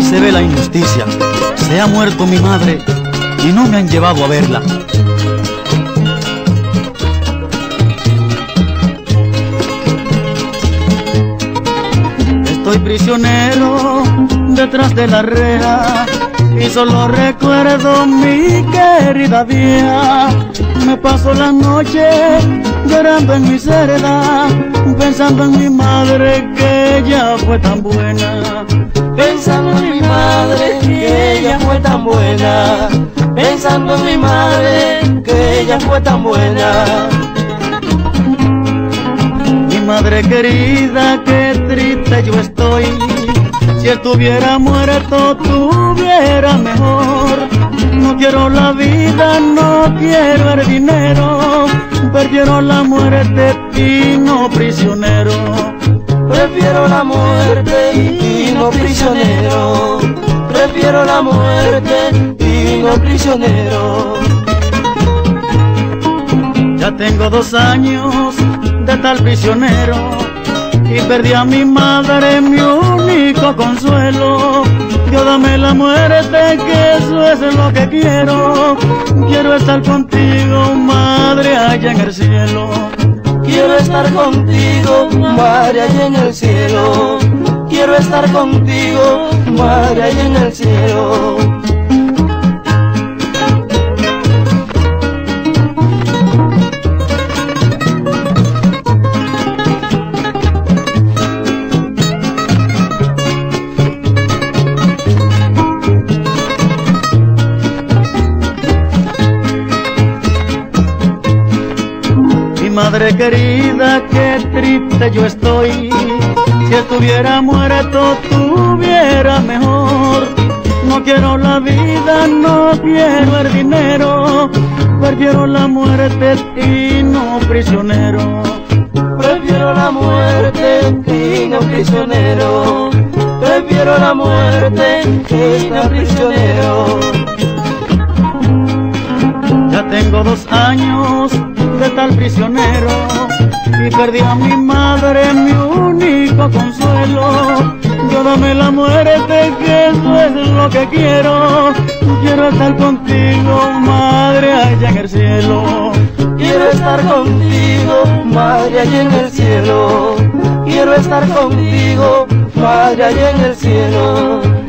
ve la injusticia. Se ha muerto mi madre y no me han llevado a verla. Estoy prisionero detrás de la reja y solo recuerdo mi querida vieja. Me paso la noche llorando en mi celda, pensando en mi madre que ella fue tan buena. Pensando en mi madre que ella fue tan buena. Pensando en mi madre que ella fue tan buena. Mi madre querida, qué triste yo estoy. Si estuviera muerto, tuviera mejor. No quiero la vida, no quiero el dinero. Prefiero la muerte y no prisionero. Prefiero la muerte y no prisionero. Prefiero la muerte y no prisionero. Ya tengo dos años de tal prisionero y perdí a mi madre, mi único consuelo. Dios dame la muerte, que eso es lo que quiero. Quiero estar contigo, madre, allá en el cielo. Quiero estar contigo, madre, allá en el cielo. Quiero estar contigo, madre, allá en el cielo. Madre querida, qué triste yo estoy. Si estuviera muerto, tuviera mejor. No quiero la vida, no quiero el dinero. Prefiero la muerte y no prisionero. Prefiero la muerte y no prisionero. Prefiero la muerte y no prisionero. Ya tengo dos años tal prisionero y perdí a mi madre, mi único consuelo. Yo dame la muerte, que eso es lo que quiero. Quiero estar contigo, madre, allá en el cielo. Quiero estar contigo, madre, allá en el cielo. Quiero estar contigo, madre, allá en el cielo.